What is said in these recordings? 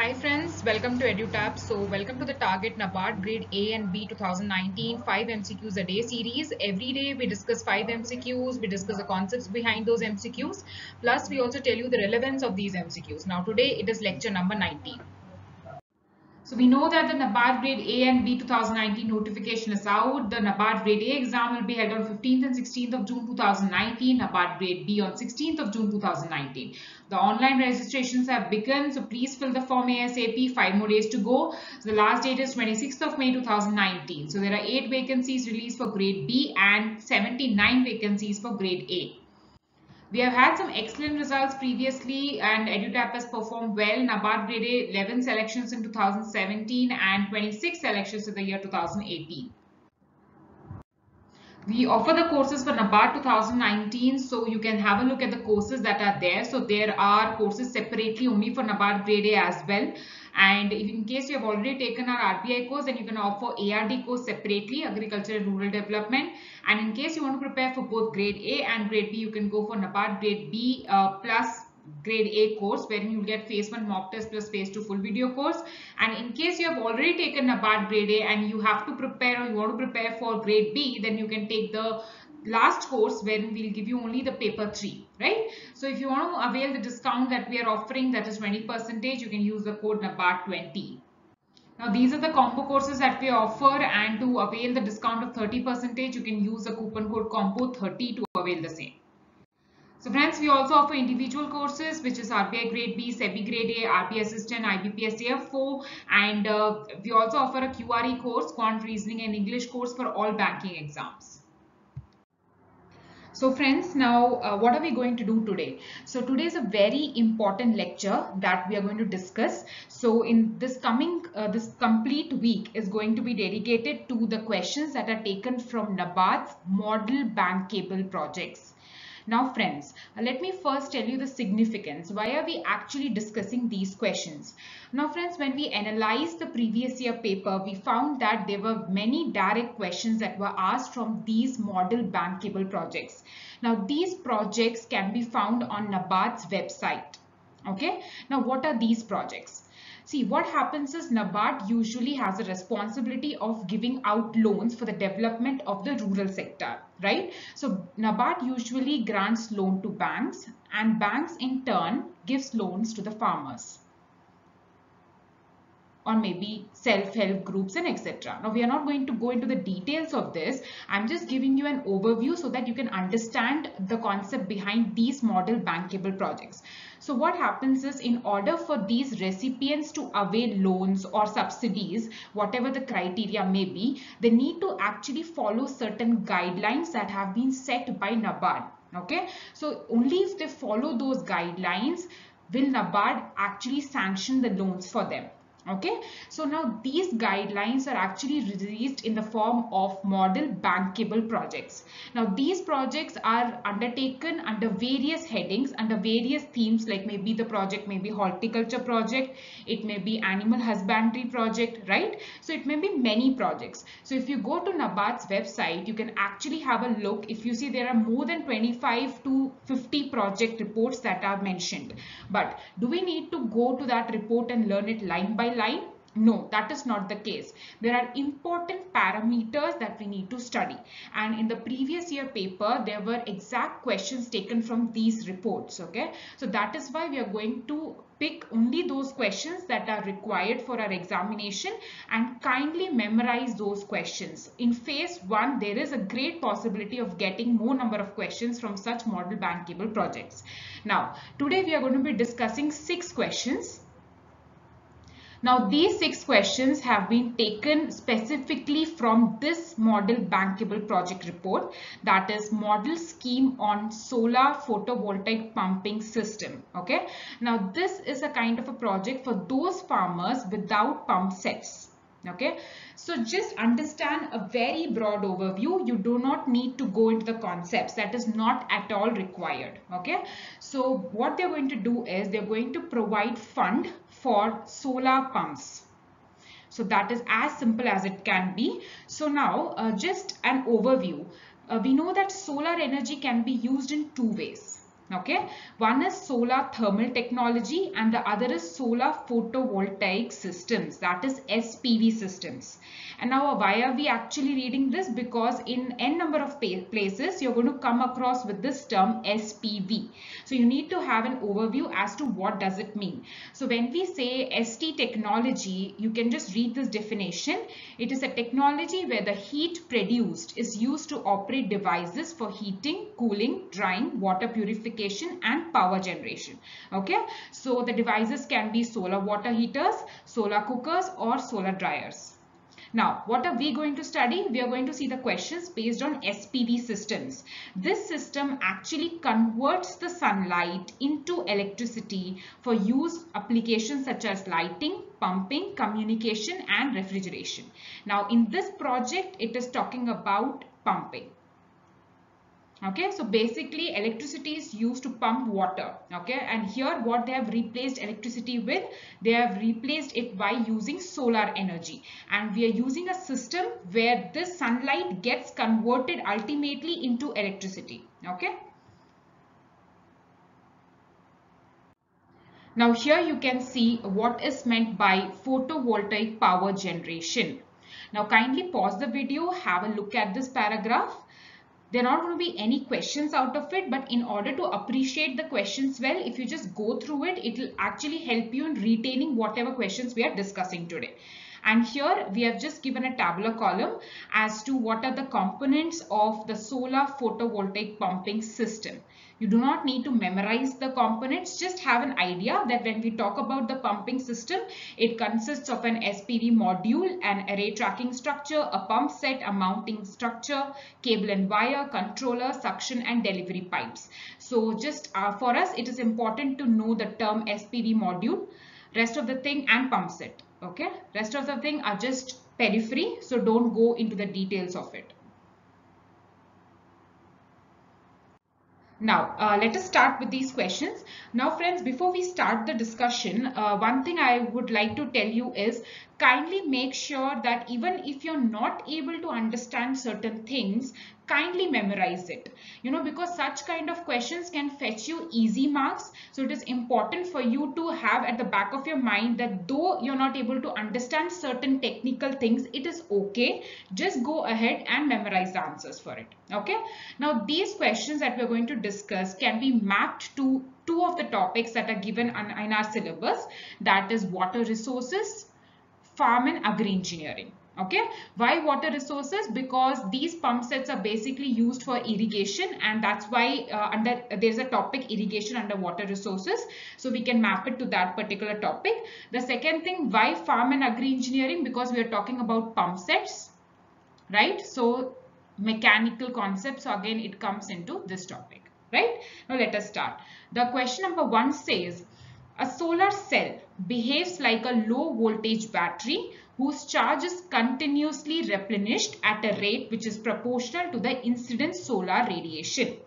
Hi friends, welcome to EduTap. So welcome to the Target NABARD Grade A and B 2019 5 MCQs a day series. Every day we discuss 5 MCQs, we discuss the concepts behind those MCQs. Plus we also tell you the relevance of these MCQs. Now today it is lecture number 19. So we know that the NABARD grade A and B 2019 notification is out. The NABARD grade A exam will be held on 15th and 16th of June 2019. NABARD grade B on 16th of June 2019. The online registrations have begun. So please fill the form ASAP. Five more days to go. So the last date is 26th of May 2019. So there are 8 vacancies released for grade B and 79 vacancies for grade A. We have had some excellent results previously and EduTap has performed well. NABARD grade 11 selections in 2017 and 26 selections in the year 2018. We offer the courses for NABARD 2019 so you can have a look at the courses that are there. So there are courses separately only for NABARD grade A as well and in case you have already taken our RBI course then you can offer ARD course separately agriculture and rural development and in case you want to prepare for both grade A and grade B you can go for NABARD grade B uh, plus grade A course wherein you will get phase 1 mock test plus phase 2 full video course. And in case you have already taken a NABARD grade A and you have to prepare or you want to prepare for grade B then you can take the last course when we'll give you only the paper 3 right? So if you want to avail the discount that we are offering that is 20 percentage you can use the code NABARD 20 now these are the combo courses that we offer and to avail the discount of 30 percentage you can use the coupon code combo 30 to avail the same so friends, we also offer individual courses which is RBI Grade B, SEBI Grade A, RBI Assistant, IBPS AF4 and uh, we also offer a QRE course, Quant Reasoning and English course for all banking exams. So friends, now uh, what are we going to do today? So today is a very important lecture that we are going to discuss. So in this coming, uh, this complete week is going to be dedicated to the questions that are taken from NABARD's model bankable projects. Now friends, uh, let me first tell you the significance. Why are we actually discussing these questions? Now friends, when we analyzed the previous year paper, we found that there were many direct questions that were asked from these model bankable projects. Now these projects can be found on NABARD's website. Okay. Now what are these projects? See, what happens is NABARD usually has a responsibility of giving out loans for the development of the rural sector, right? So NABARD usually grants loan to banks and banks in turn gives loans to the farmers or maybe self-help groups and etc. Now we are not going to go into the details of this. I'm just giving you an overview so that you can understand the concept behind these model bankable projects. So what happens is in order for these recipients to avail loans or subsidies, whatever the criteria may be, they need to actually follow certain guidelines that have been set by NABARD. Okay, so only if they follow those guidelines will NABARD actually sanction the loans for them okay? So now these guidelines are actually released in the form of model bankable projects. Now these projects are undertaken under various headings under various themes like maybe the project may be horticulture project it may be animal husbandry project right? So it may be many projects. So if you go to nabard's website you can actually have a look. If you see there are more than 25 to 50 project reports that are mentioned. But do we need to go to that report and learn it line by line? No, that is not the case. There are important parameters that we need to study. And in the previous year paper, there were exact questions taken from these reports. Okay, so that is why we are going to pick only those questions that are required for our examination and kindly memorize those questions. In phase 1, there is a great possibility of getting more number of questions from such model bankable projects. Now, today we are going to be discussing six questions now these six questions have been taken specifically from this model bankable project report that is model scheme on solar photovoltaic pumping system. Okay. Now this is a kind of a project for those farmers without pump sets okay? So just understand a very broad overview. You do not need to go into the concepts. That is not at all required. Okay? So what they're going to do is they're going to provide fund for solar pumps. So that is as simple as it can be. So now uh, just an overview. Uh, we know that solar energy can be used in two ways okay? One is solar thermal technology and the other is solar photovoltaic systems. That is spv systems. And now why are we actually reading this? Because in n number of places you're going to come across with this term spv so you need to have an overview as to what does it mean. So when we say st technology you can just read this definition. It is a technology where the heat produced is used to operate devices for heating cooling drying water purification and power generation okay so the devices can be solar water heaters solar cookers or solar dryers now, what are we going to study? We are going to see the questions based on SPV systems. This system actually converts the sunlight into electricity for use applications such as lighting, pumping, communication and refrigeration. Now, in this project, it is talking about pumping okay so basically electricity is used to pump water okay? And here what they have replaced electricity with they have replaced it by using solar energy. And we are using a system where this sunlight gets converted ultimately into electricity okay? Now here you can see what is meant by photovoltaic power generation. Now kindly pause the video have a look at this paragraph there are not going to be any questions out of it but in order to appreciate the questions well if you just go through it it will actually help you in retaining whatever questions we are discussing today and here we have just given a tabular column as to what are the components of the solar photovoltaic pumping system you do not need to memorize the components, just have an idea that when we talk about the pumping system, it consists of an SPV module, an array tracking structure, a pump set, a mounting structure, cable and wire, controller, suction and delivery pipes. So just uh, for us, it is important to know the term SPV module, rest of the thing and pump set. Okay, rest of the thing are just periphery, so don't go into the details of it. Now, uh, let us start with these questions. Now, friends, before we start the discussion, uh, one thing I would like to tell you is kindly make sure that even if you're not able to understand certain things, kindly memorize it. You know because such kind of questions can fetch you easy marks. So it is important for you to have at the back of your mind that though you're not able to understand certain technical things it is okay. Just go ahead and memorize the answers for it. Okay? Now these questions that we're going to discuss can be mapped to two of the topics that are given in our syllabus. That is water resources farm and agri engineering okay? Why water resources? Because these pump sets are basically used for irrigation and that's why uh, under there's a topic irrigation under water resources. So we can map it to that particular topic. The second thing why farm and agri engineering? Because we are talking about pump sets right? So mechanical concepts so again it comes into this topic right? Now let us start. The question number one says a solar cell behaves like a low voltage battery whose charge is continuously replenished at a rate which is proportional to the incident solar radiation.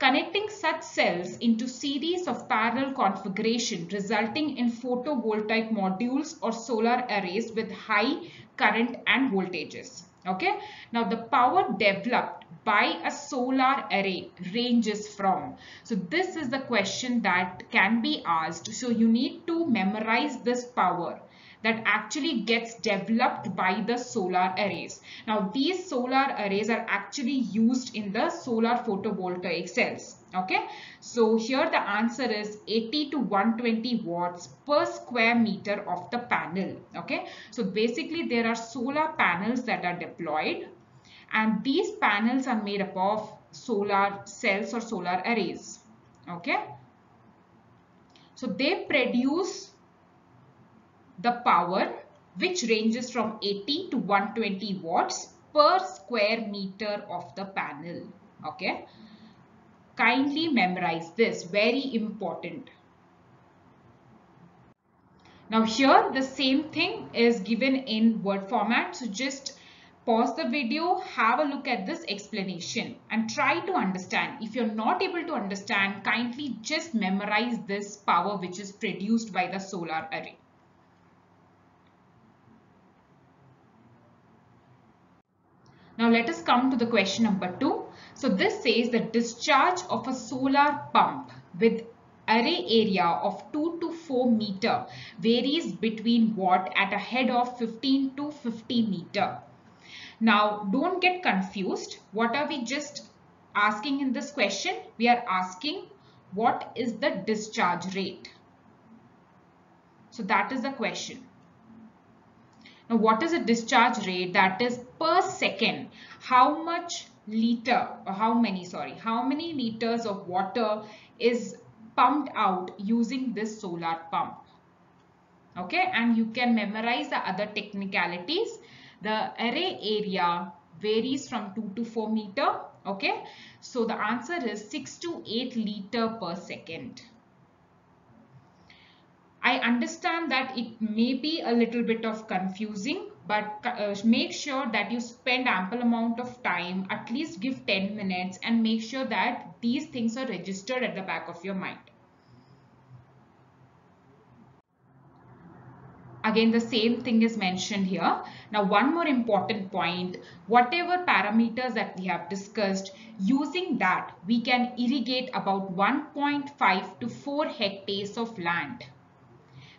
Connecting such cells into series of parallel configuration resulting in photovoltaic modules or solar arrays with high current and voltages. Okay. Now the power developed by a solar array ranges from. So this is the question that can be asked. So you need to memorize this power that actually gets developed by the solar arrays. Now these solar arrays are actually used in the solar photovoltaic cells. Okay, so here the answer is 80 to 120 watts per square meter of the panel. Okay, so basically there are solar panels that are deployed and these panels are made up of solar cells or solar arrays. Okay, so they produce the power which ranges from 80 to 120 watts per square meter of the panel. Okay. Kindly memorize this. Very important. Now here the same thing is given in word format. So just pause the video, have a look at this explanation and try to understand. If you're not able to understand, kindly just memorize this power which is produced by the solar array. Now let us come to the question number two. So this says the discharge of a solar pump with array area of 2 to 4 meter varies between what at a head of 15 to 50 meter. Now don't get confused. What are we just asking in this question? We are asking what is the discharge rate? So that is the question. Now what is a discharge rate? That is per second. How much liter or how many sorry how many liters of water is pumped out using this solar pump okay and you can memorize the other technicalities the array area varies from 2 to 4 meter okay so the answer is 6 to 8 liter per second I understand that it may be a little bit of confusing, but uh, make sure that you spend ample amount of time, at least give 10 minutes and make sure that these things are registered at the back of your mind. Again, the same thing is mentioned here. Now, one more important point, whatever parameters that we have discussed, using that, we can irrigate about 1.5 to 4 hectares of land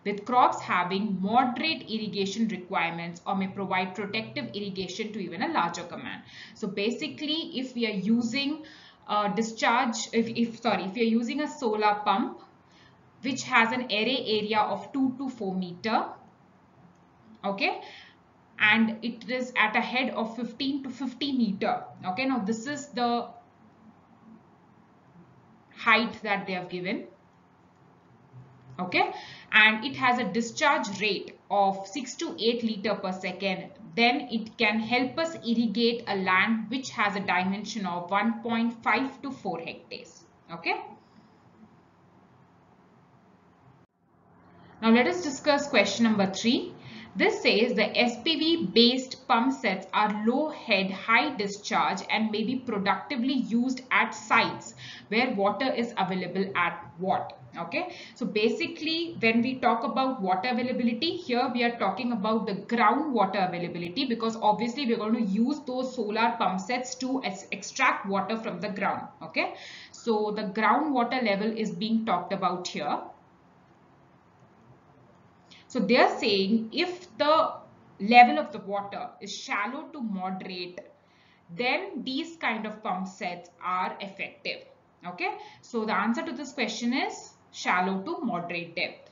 with crops having moderate irrigation requirements or may provide protective irrigation to even a larger command. So basically, if we are using discharge, if, if sorry, if you're using a solar pump, which has an array area of 2 to 4 meter, okay, and it is at a head of 15 to 50 meter, okay, now this is the height that they have given okay? And it has a discharge rate of 6 to 8 liter per second. Then it can help us irrigate a land which has a dimension of 1.5 to 4 hectares. Okay? Now let us discuss question number 3 this says the SPV based pump sets are low head, high discharge and may be productively used at sites where water is available at what? Okay, so basically when we talk about water availability, here we are talking about the groundwater availability because obviously we're going to use those solar pump sets to extract water from the ground. Okay, so the groundwater level is being talked about here. So they are saying if the level of the water is shallow to moderate, then these kind of pump sets are effective. Okay, so the answer to this question is shallow to moderate depth.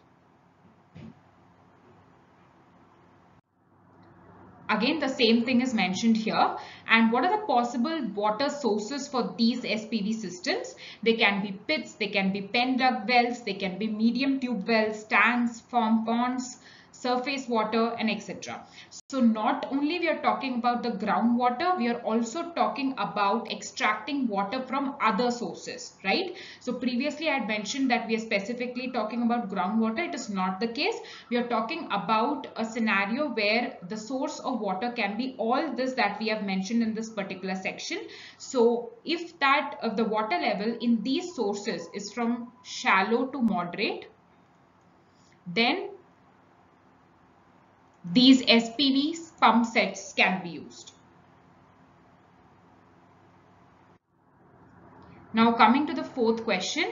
Again, the same thing is mentioned here. And what are the possible water sources for these SPV systems? They can be pits, they can be open dug wells, they can be medium tube wells, tanks, farm ponds, surface water and etc. So not only we are talking about the groundwater, we are also talking about extracting water from other sources, right? So previously I had mentioned that we are specifically talking about groundwater. It is not the case. We are talking about a scenario where the source of water can be all this that we have mentioned in this particular section. So if that of the water level in these sources is from shallow to moderate, then these SPVs pump sets can be used. Now coming to the fourth question.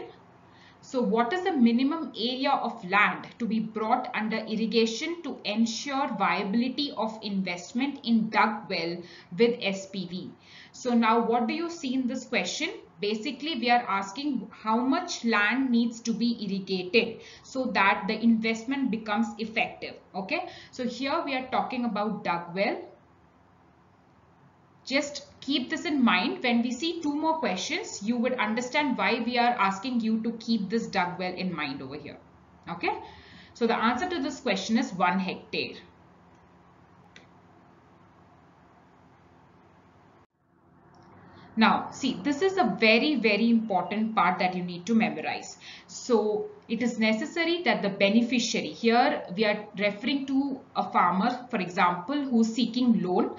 So what is the minimum area of land to be brought under irrigation to ensure viability of investment in dug well with SPV? So now what do you see in this question? Basically, we are asking how much land needs to be irrigated so that the investment becomes effective. Okay. So here we are talking about dug well. Just keep this in mind. When we see two more questions, you would understand why we are asking you to keep this dug well in mind over here. Okay. So the answer to this question is 1 hectare. Now, see, this is a very, very important part that you need to memorize. So, it is necessary that the beneficiary, here we are referring to a farmer, for example, who's seeking loan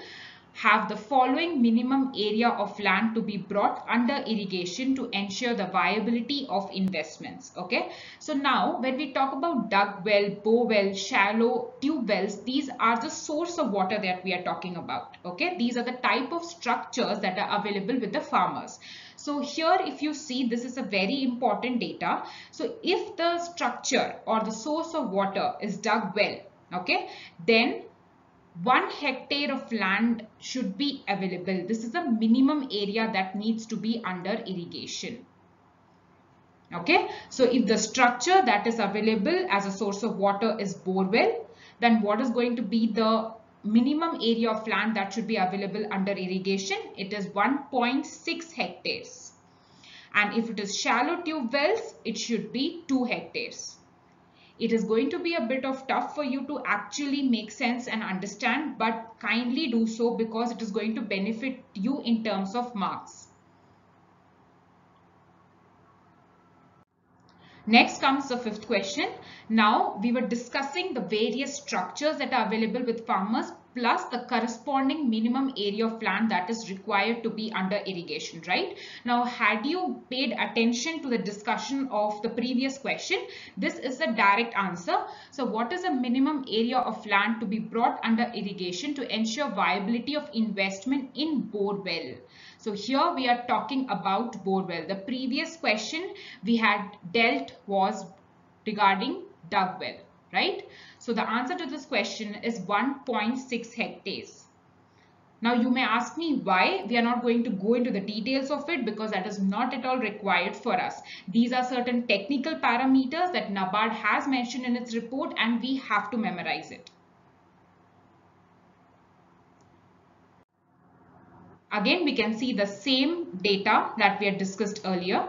have the following minimum area of land to be brought under irrigation to ensure the viability of investments. Okay. So now when we talk about dug well, bore well, shallow tube wells, these are the source of water that we are talking about. Okay. These are the type of structures that are available with the farmers. So here if you see this is a very important data. So if the structure or the source of water is dug well, okay, then one hectare of land should be available. This is the minimum area that needs to be under irrigation. Okay, so if the structure that is available as a source of water is borewell, then what is going to be the minimum area of land that should be available under irrigation? It is 1.6 hectares. And if it is shallow tube wells, it should be 2 hectares. It is going to be a bit of tough for you to actually make sense and understand, but kindly do so because it is going to benefit you in terms of marks. Next comes the fifth question. Now we were discussing the various structures that are available with farmers plus the corresponding minimum area of land that is required to be under irrigation, right? Now, had you paid attention to the discussion of the previous question, this is the direct answer. So what is the minimum area of land to be brought under irrigation to ensure viability of investment in bore well? So here we are talking about borewell. The previous question we had dealt was regarding dug well, right? So the answer to this question is 1.6 hectares. Now you may ask me why we are not going to go into the details of it because that is not at all required for us. These are certain technical parameters that NABARD has mentioned in its report and we have to memorize it. Again, we can see the same data that we had discussed earlier.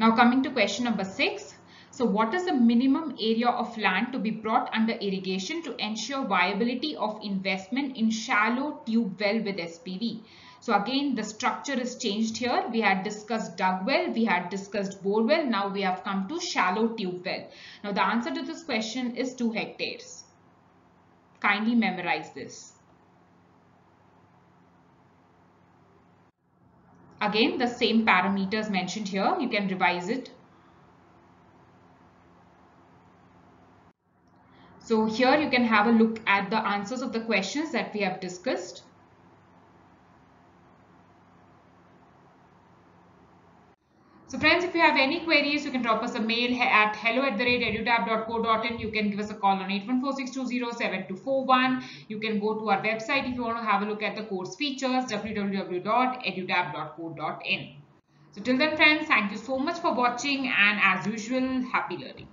Now coming to question number six. So what is the minimum area of land to be brought under irrigation to ensure viability of investment in shallow tube well with SPV? So again, the structure is changed here. We had discussed dug well, we had discussed bore well. Now we have come to shallow tube well. Now the answer to this question is 2 hectares. Kindly memorize this. Again, the same parameters mentioned here. You can revise it. So here you can have a look at the answers of the questions that we have discussed. So friends, if you have any queries, you can drop us a mail at hello at the rate edutap.co.in. You can give us a call on 814-620-7241. You can go to our website if you want to have a look at the course features www.edutap.co.in. So till then friends, thank you so much for watching and as usual, happy learning.